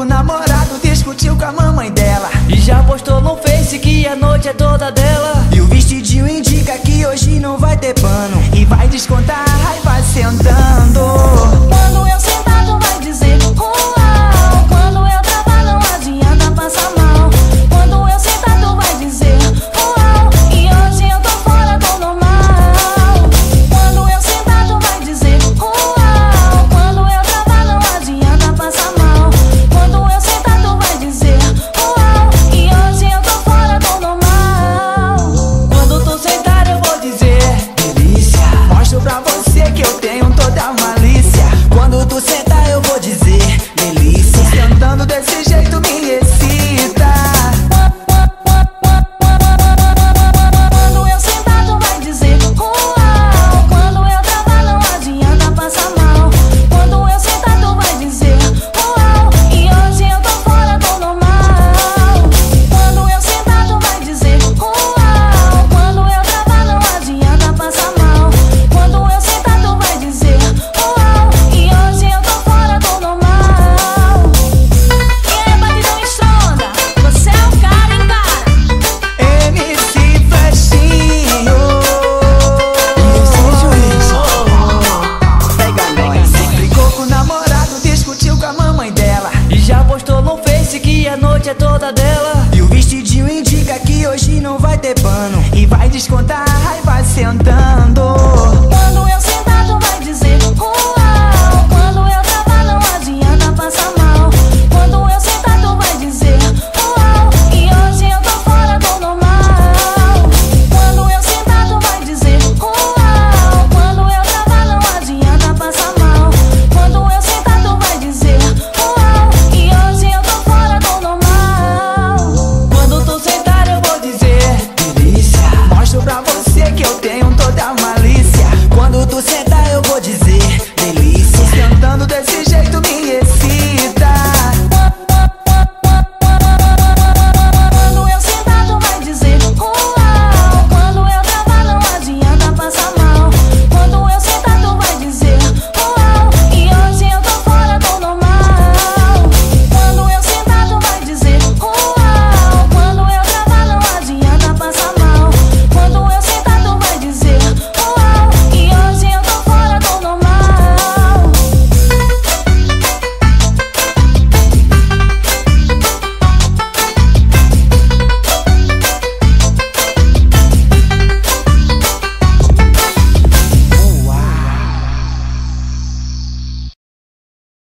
o namorado discutiu com a mamãe dela. E já postou no Face que a noite é toda dela. noite é toda dela. E o vestidinho indica que hoje não vai ter pano. E vai descontar a raiva sentando.